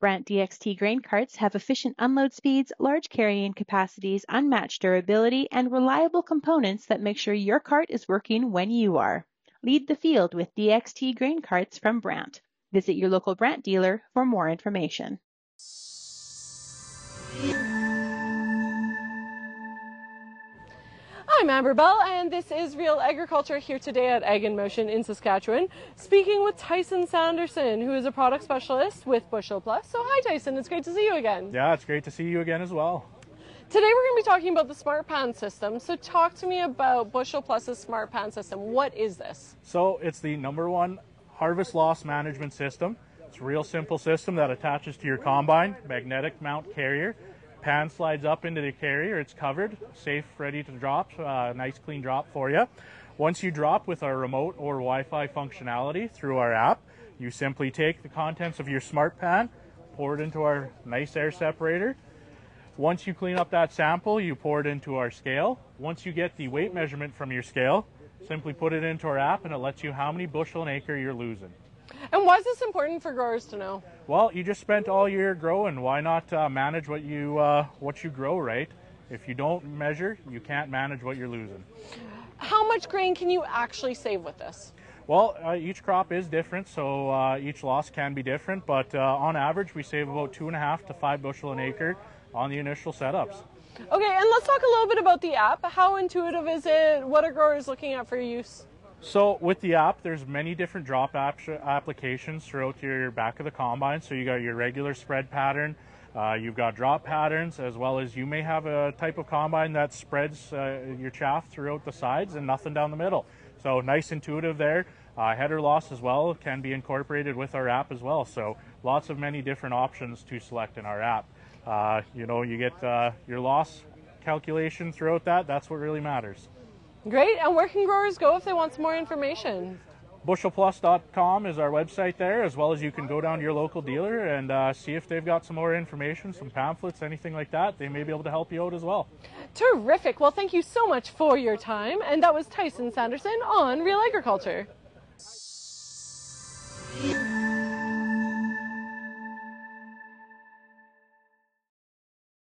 Brandt DXT grain carts have efficient unload speeds, large carrying capacities, unmatched durability, and reliable components that make sure your cart is working when you are. Lead the field with DXT grain carts from Brandt. Visit your local Brandt dealer for more information. I'm Amber Bell, and this is Real Agriculture here today at Ag in Motion in Saskatchewan, speaking with Tyson Sanderson, who is a product specialist with Bushel Plus. So, hi, Tyson. It's great to see you again. Yeah, it's great to see you again as well. Today, we're going to be talking about the Smart Pan system. So, talk to me about Bushel Plus's Smart Pan system. What is this? So, it's the number one harvest loss management system. It's a real simple system that attaches to your combine, magnetic mount carrier. Pan slides up into the carrier. It's covered, safe, ready to drop. Uh, nice, clean drop for you. Once you drop with our remote or Wi-Fi functionality through our app, you simply take the contents of your smart pan, pour it into our nice air separator. Once you clean up that sample, you pour it into our scale. Once you get the weight measurement from your scale, simply put it into our app and it lets you how many bushel an acre you're losing. And why is this important for growers to know? Well, you just spent all year growing. Why not uh, manage what you uh, what you grow, right? If you don't measure, you can't manage what you're losing. How much grain can you actually save with this? Well, uh, each crop is different, so uh, each loss can be different. But uh, on average, we save about two and a half to five bushel an acre on the initial setups. Okay, and let's talk a little bit about the app. How intuitive is it? What are growers looking at for use? So with the app, there's many different drop app applications throughout your back of the combine. So you got your regular spread pattern, uh, you've got drop patterns, as well as you may have a type of combine that spreads uh, your chaff throughout the sides and nothing down the middle. So nice intuitive there. Uh, header loss as well can be incorporated with our app as well. So lots of many different options to select in our app. Uh, you know, you get uh, your loss calculation throughout that. That's what really matters. Great. And where can growers go if they want some more information? Bushelplus.com is our website there, as well as you can go down to your local dealer and uh, see if they've got some more information, some pamphlets, anything like that. They may be able to help you out as well. Terrific. Well, thank you so much for your time. And that was Tyson Sanderson on Real Agriculture.